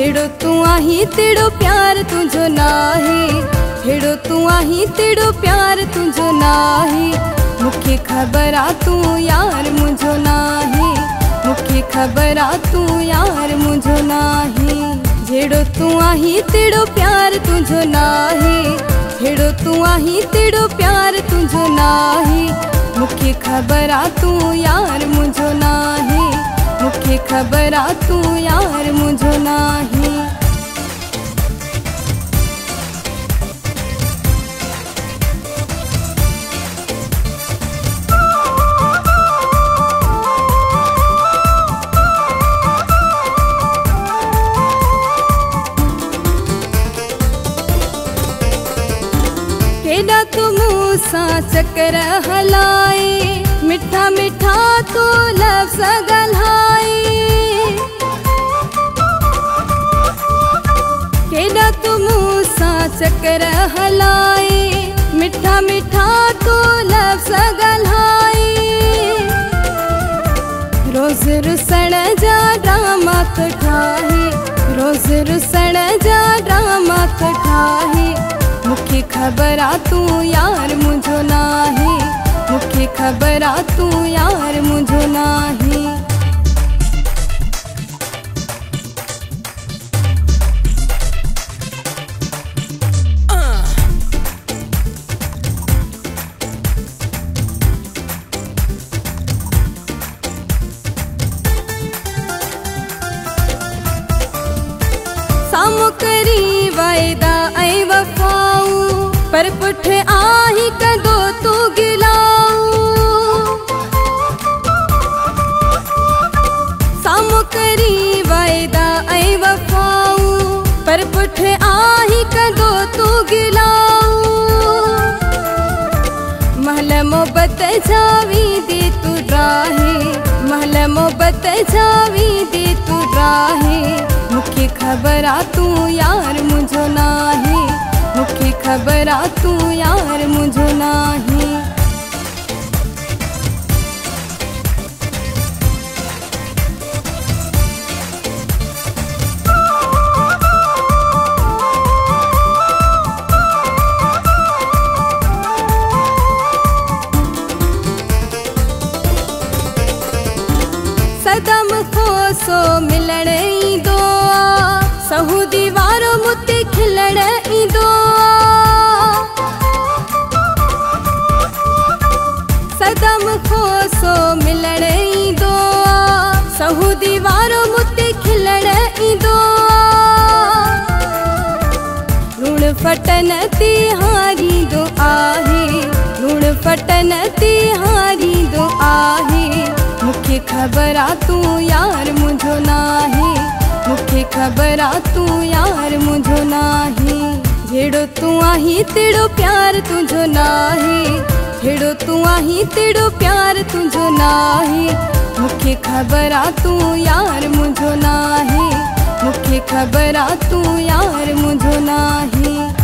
जेड़ो तू आही तेड़ो प्यार तुझो नाही। जेड़ो तू आही तेड़ो प्यार तुझो नाही। मुखे खबर आ तू यार मुझो नाही। मुखे खबर आ तू यार मुझो नाही। जेड़ो तू आही तेड़ो प्यार तुझो नाही। जेड़ो तू आही तेड़ो प्यार तुझो नाही। मुखे खबर आ तू यार मुझो नाही। मुखे खबर आ तू यार मुझो नाही। केॾा तू मूं सां चकर हलाए। मिठा मिठा तो लफ़्ज़ ॻाल्हाए केॾा तू मूं सां हलाए। मिठा मिठा तो लफ़्ज़ ॻाल्हाए रोज़ रुसण जा ड्रामा कठाहे रोज़ रुसण जा ड्रामा कठाहे मुखे खबर तू यार मुझो नाही. मुखे खबर तू यार मुझो नाही. साम्हूं करी वाइदा ऐं वफ़ाऊं पर पुठ आही कंदो तूं गिलाऊं। साम्हूं करी वाइदा ऐं वफ़ाऊं। पर पुठ आही कंदो तूं गिलाऊं। महल मोहबत जावी दे तू राहे। महल मोहबत जावी दे तू राहे। मुखे खबर आ तू यार मुझो नाही। मुखे खबर आ तू यार मुझो नाही। सदम खोसो मिलण ईंदो आ सहू दीवारो हारींदो आहे। हारींदो आहे। मुखे खबर यार मुझो नाही। मुखे खबर यार मुझो नाही। जेड़ो तू आही तेड़ो प्यार तुझो नाही तू आही तेड़ो प्यार तुझो नाही। मुखे खबर आ तू यार मुझो नाही। मुखे खबर आ तू यार मुझो नाही।